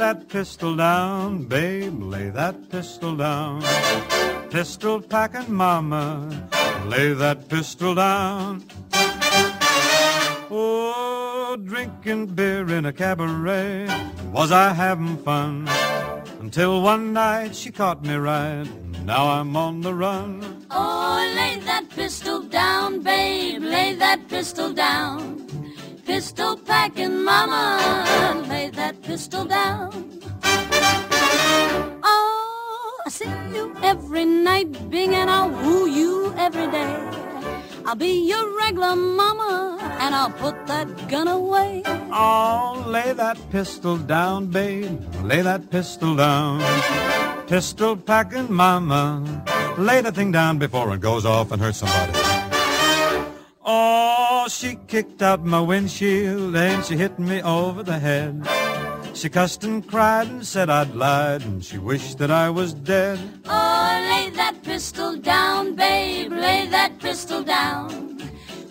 that pistol down, babe, lay that pistol down. Pistol packing mama, lay that pistol down. Oh, drinking beer in a cabaret, was I having fun? Until one night she caught me right, now I'm on the run. Oh, lay that pistol down, babe, lay that pistol down. Pistol packing mama, that pistol down. Oh, I see you every night, Bing, and I'll woo you every day. I'll be your regular mama, and I'll put that gun away. Oh, lay that pistol down, babe, lay that pistol down. Pistol packing mama, lay the thing down before it goes off and hurts somebody. Oh, she kicked out my windshield and she hit me over the head. She cussed and cried and said I'd lied and she wished that I was dead. Oh, lay that pistol down, babe, lay that pistol down.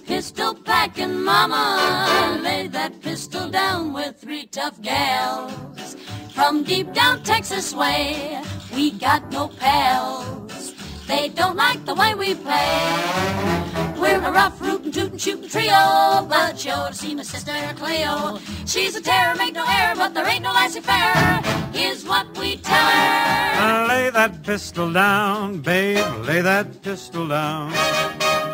Pistol packing mama, lay that pistol down with three tough gals. From deep down Texas way, we got no pals. They don't like the way we play. Rough, rootin', tootin', shootin' trio, but you ought to see my sister Cleo. She's a terror, make no error, but there ain't no lassie fair. Here's what we tell her. Lay that pistol down, babe, lay that pistol down.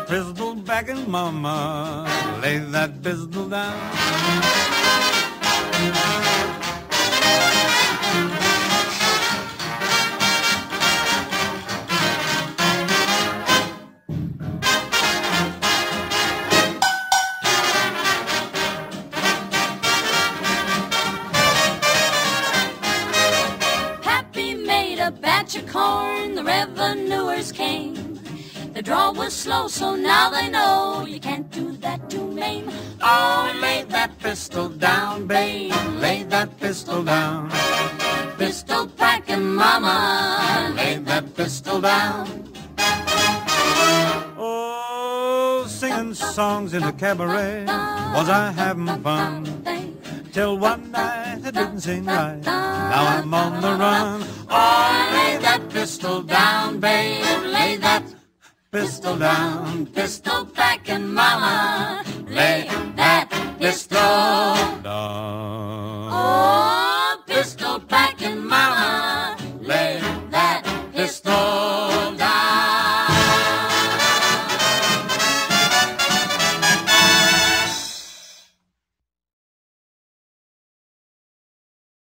Pistol packing mama, lay that pistol down. Batch of corn, the revenuers came. The draw was slow, so now they know you can't do that to Maine. Oh, lay that pistol down, babe, lay that pistol down. Pistol packing mama, Lay that pistol down. Oh, singing songs in a cabaret, was I having fun? Till one night I didn't sing right, now I'm on the run. Pistol down, babe, lay that pistol down. Pistol mama, Lay that pistol